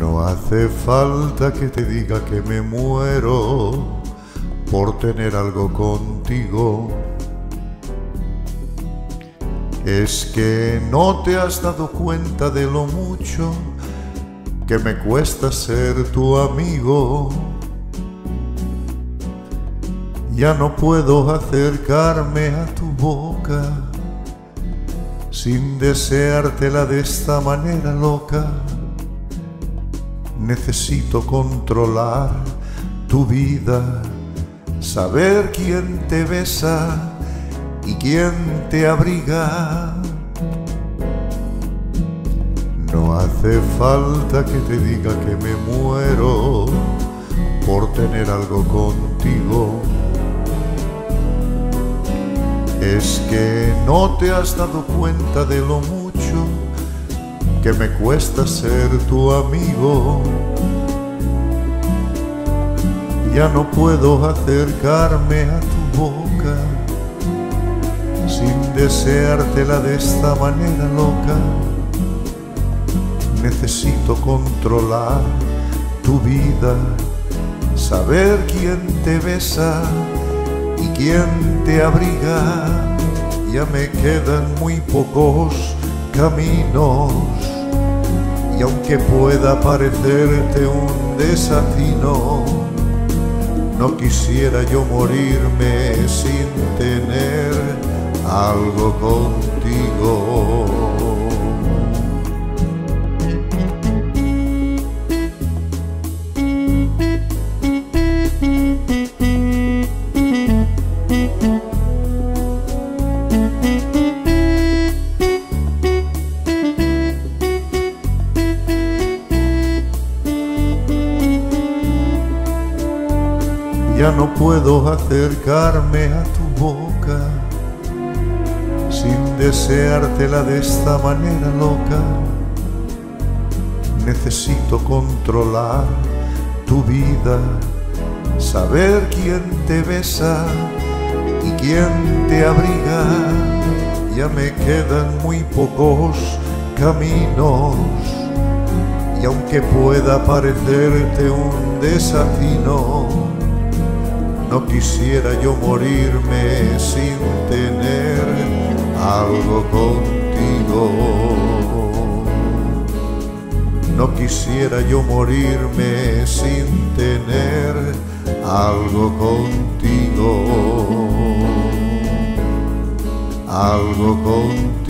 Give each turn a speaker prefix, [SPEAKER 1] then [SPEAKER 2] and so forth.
[SPEAKER 1] No hace falta que te diga que me muero por tener algo contigo. Es que no te has dado cuenta de lo mucho que me cuesta ser tu amigo. Ya no puedo acercarme a tu boca sin deseártela de esta manera loca. Necesito controlar tu vida, saber quién te besa y quién te abriga. No hace falta que te diga que me muero por tener algo contigo. Es que no te has dado cuenta de lo mucho que me cuesta ser tu amigo. Ya no puedo acercarme a tu boca sin deseártela de esta manera loca. Necesito controlar tu vida, saber quién te besa y quién te abriga. Ya me quedan muy pocos caminos y aunque pueda parecerte un desatino, no quisiera yo morirme sin tener algo contigo. Ya no puedo acercarme a tu boca sin deseártela de esta manera loca. Necesito controlar tu vida, saber quién te besa y quién te abriga. Ya me quedan muy pocos caminos y aunque pueda parecerte un desafino, no quisiera yo morirme sin tener algo contigo. No quisiera yo morirme sin tener algo contigo. Algo contigo.